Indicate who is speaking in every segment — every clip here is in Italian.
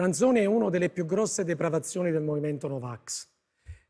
Speaker 1: Franzoni è una delle più grosse depravazioni del movimento Novax.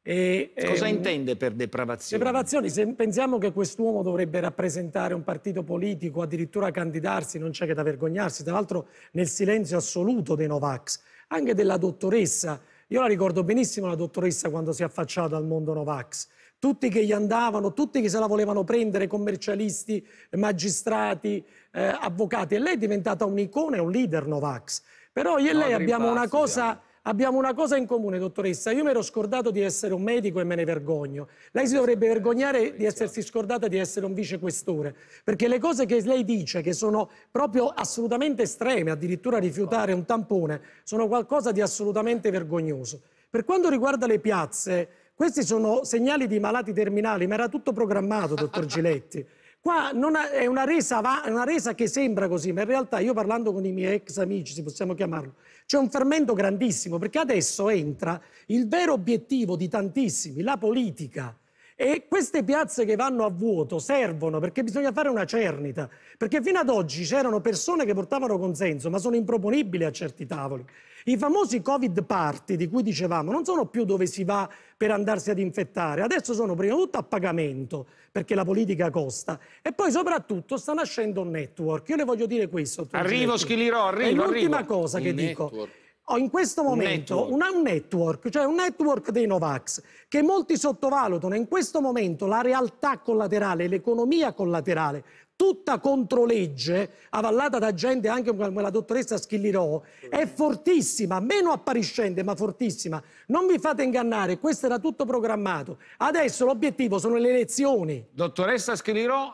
Speaker 2: E, Cosa ehm, intende per depravazione?
Speaker 1: Depravazioni, se pensiamo che quest'uomo dovrebbe rappresentare un partito politico, addirittura candidarsi, non c'è che da vergognarsi, tra l'altro nel silenzio assoluto dei Novax, anche della dottoressa. Io la ricordo benissimo la dottoressa quando si è affacciata al mondo Novax. Tutti che gli andavano, tutti che se la volevano prendere, commercialisti, magistrati, eh, avvocati. E lei è diventata un'icona e un leader Novax. Però io e lei abbiamo una cosa Abbiamo una cosa in comune, dottoressa. Io mi ero scordato di essere un medico e me ne vergogno. Lei si dovrebbe vergognare di essersi scordata di essere un vicequestore, perché le cose che lei dice, che sono proprio assolutamente estreme, addirittura rifiutare un tampone, sono qualcosa di assolutamente vergognoso. Per quanto riguarda le piazze, questi sono segnali di malati terminali, ma era tutto programmato, dottor Giletti. Qua ha, è, una resa, è una resa che sembra così, ma in realtà io parlando con i miei ex amici, se possiamo chiamarlo, c'è un fermento grandissimo, perché adesso entra il vero obiettivo di tantissimi, la politica. E queste piazze che vanno a vuoto servono perché bisogna fare una cernita, perché fino ad oggi c'erano persone che portavano consenso, ma sono improponibili a certi tavoli. I famosi Covid party di cui dicevamo non sono più dove si va per andarsi ad infettare, adesso sono prima di tutto a pagamento, perché la politica costa, e poi soprattutto sta nascendo un network. Io le voglio dire questo.
Speaker 2: Arrivo, Schilirò, arrivo.
Speaker 1: È l'ultima cosa che network. dico ho in questo momento un network. un network, cioè un network dei Novax, che molti sottovalutano in questo momento la realtà collaterale, l'economia collaterale, tutta contro legge, avallata da gente anche come la dottoressa Schillirò, è fortissima, meno appariscente ma fortissima. Non vi fate ingannare, questo era tutto programmato. Adesso l'obiettivo sono le elezioni.
Speaker 2: Dottoressa Schillirò,